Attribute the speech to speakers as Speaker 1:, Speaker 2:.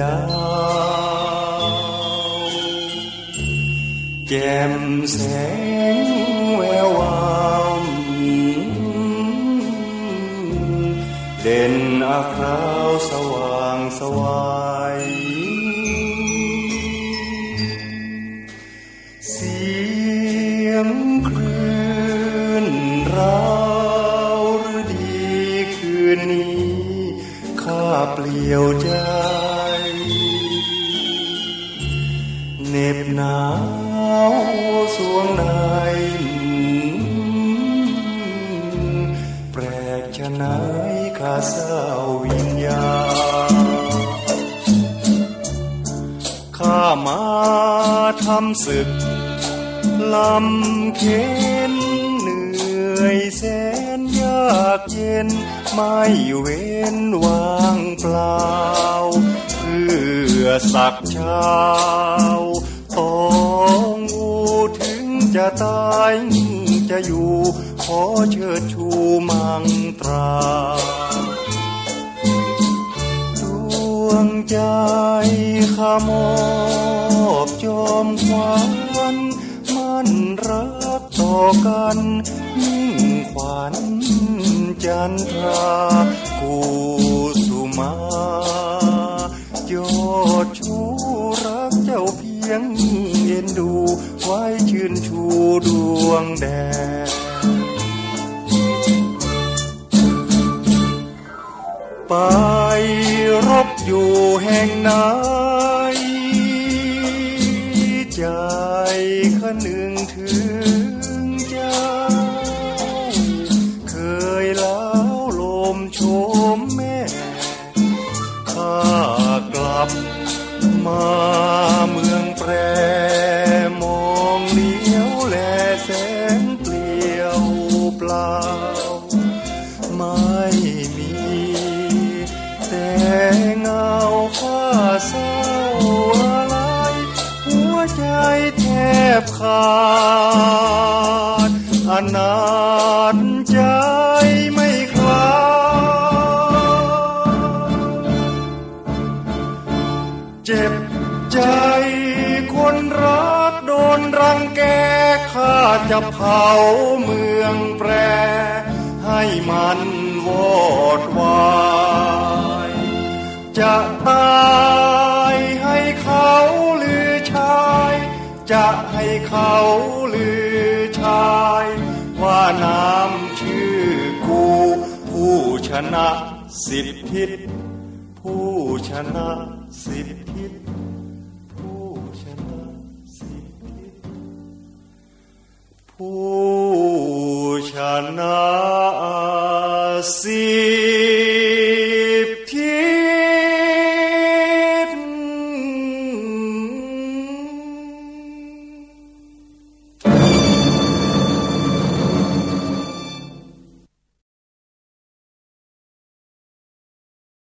Speaker 1: ดาว แจ่มแสงแวววาวเด่นอาคราวสว่างสวายเสียงคลื่นราวหรือดีคืนนี้ข้าเปลี่ยวใจ น็บหนาวสวงในแปลกชะไหนข้าเศร้าวิญญาข้ามาทำศึกลำเข็นเหนื่อยแสนยากเย็น ไม่เว้นวางเปล่า เพื่อสักเช้า จะตายจะอยู่ ขอเชิดชูมังตราดวงใจขามอบจอมควันมันรักต่อกันยิ่งขวัญจันทรากูสุมา งแดงไปรบอยู่แห่งไหนใจขนึงถึงเจ้า เคยเล้าลมโชมแม่ข้ากลับมาเมืองแปร ข้าเศร้าอะไรหัวใจแทบขาดอนาจใจไม่คลายเจ็บใจคนรักโดนรังแกข้าจะเผาเมืองแปร ให้มันวอดวาย จะตายให้เขาลือชาย จะให้เขาลือชาย ว่าน้ำชื่อกู ผู้ชนะสิบทิศผู้ชนะสิบทิศผู้ชนะสิบทิศผู้ชนะสิ